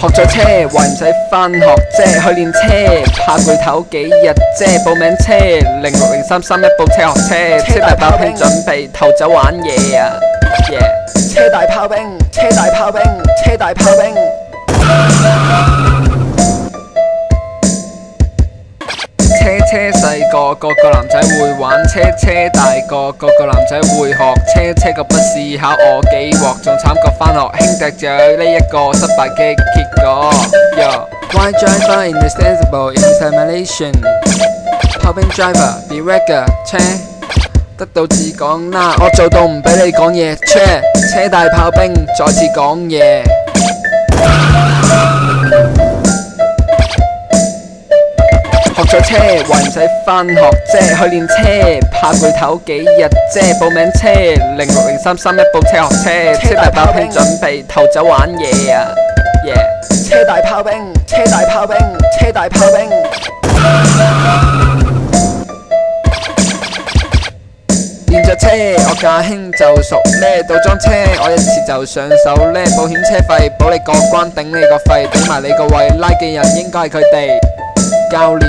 學咗車，為唔使返學啫，去練車，怕攰唞幾日啫，報名車零六零三三一部車學車，車大炮兵準備逃走玩嘢啊！Yeah，車大炮兵，車大炮兵，車大炮兵。個個個男仔會玩車，車大個個個男仔會學車，車個筆試考我幾鑊，仲慘過返學，兄弟就呢一個失敗嘅結果。Yo，Why driver inextensible examination？炮兵 driver direct 車，得到自講啦，我做到唔俾你講嘢，車車大炮兵再次講嘢。學咗車，唔使返學啫，去練車，怕攰唞幾日啫，報名車零六零三三一部車學車，車大炮兵準備逃走玩嘢啊！Yeah，車大炮兵，車大炮兵，車大炮兵。練着車，我駕輕就熟呢，倒裝車我一次就上手呢，保險車費保你過關，頂你個肺，頂埋你個胃，拉嘅人應該係佢哋。教練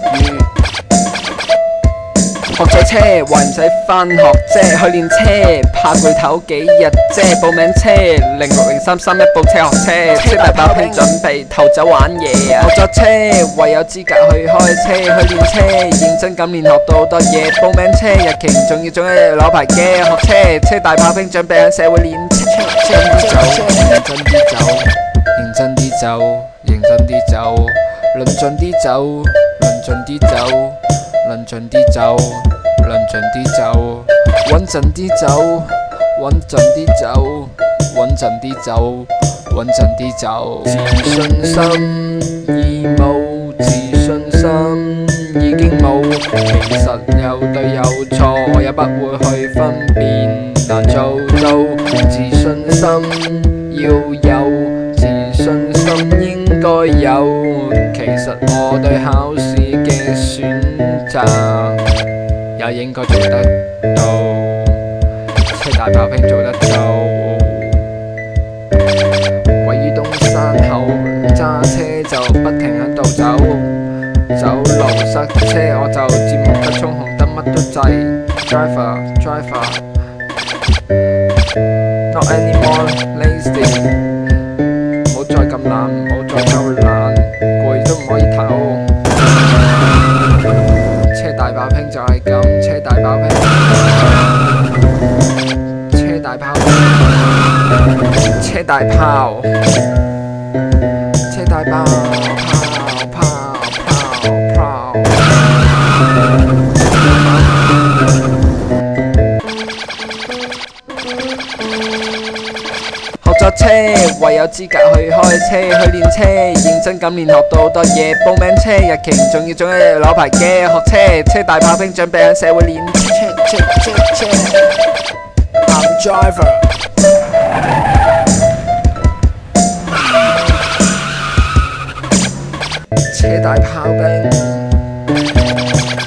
学咗車，為唔使返學啫，去練車，怕攰唞幾日啫，報名車零六零三三一部車學車，車大炮兵準備逃走玩嘢啊！学咗車，唯有資格去開車，去練車，認真咁練學到好多嘢，報名車日期唔重要，總有一日攞牌嘅學車，車大炮兵準備喺社會練車，認真啲走，認真啲走，認真啲走，認真啲走，论尽啲走，论尽啲。論盡啲走，論盡啲走，穩陣啲走，穩陣啲走，穩陣啲走，穩陣啲走。自信心已冇，自信心已經冇。其實有對有錯，我也不會去分辨，難做到。自信心要有，自信心應該有。其實我對考試嘅選也應該做得到，車大炮兵做得到。位於東山口，揸車就不停喺度走，走路塞車我就節目得衝紅燈乜都制。Driver driver not anymore lazy，唔好再咁懶，大炮，车大炮，炮炮炮炮。学咗车，唯有资格去开车，去练车，认真咁练学到好多嘢。报名车日期，仲要早一日攞牌嘅学车。车大炮兵，准备喺社会练车。I'm driver. 这大炮兵。